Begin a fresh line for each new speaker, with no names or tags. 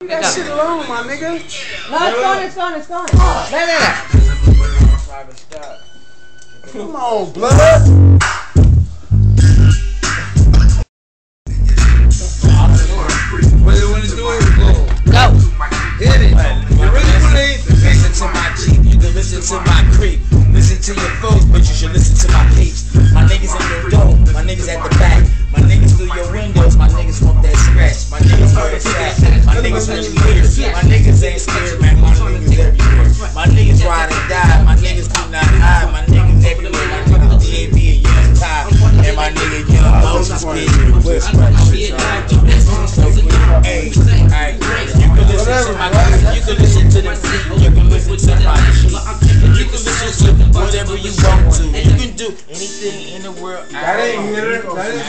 Leave that shit alone, my nigga.
No, it's gone, it's gone, it's gone. There, there, there.
Come on, blood.
What do you want to do? Go.
Go.
Hit it. You really want to?
Listen to my Jeep, you can listen to my creep. Listen to your folks, but you should listen 20 years. My niggas ain't scared, man. My niggas everywhere. My niggas ride and die. My niggas do not hide. My niggas everywhere. My niggas DAB and Young Ty. And my nigga Young Moses being in the West. Hey, hey, you can listen to my music. You can listen the beat. You can listen to my shit. You can listen to whatever you want to. You can do anything in the world.
That ain't here. That is